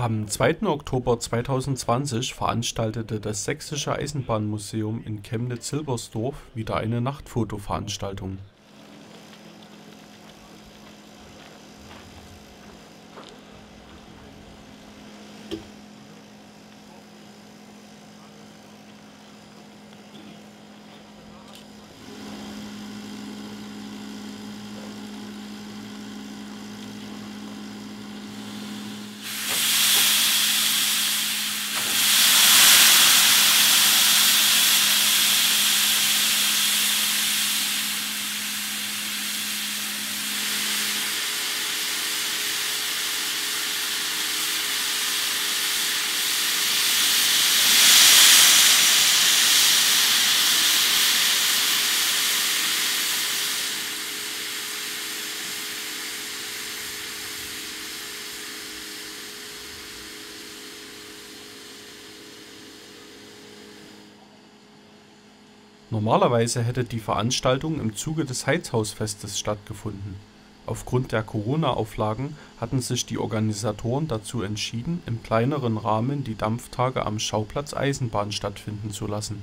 Am 2. Oktober 2020 veranstaltete das Sächsische Eisenbahnmuseum in Chemnitz-Silbersdorf wieder eine Nachtfoto-Veranstaltung Normalerweise hätte die Veranstaltung im Zuge des Heizhausfestes stattgefunden. Aufgrund der Corona-Auflagen hatten sich die Organisatoren dazu entschieden, im kleineren Rahmen die Dampftage am Schauplatz Eisenbahn stattfinden zu lassen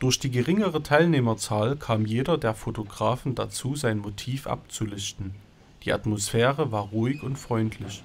Durch die geringere Teilnehmerzahl kam jeder der Fotografen dazu sein Motiv abzulichten, die Atmosphäre war ruhig und freundlich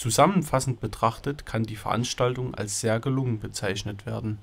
Zusammenfassend betrachtet kann die Veranstaltung als sehr gelungen bezeichnet werden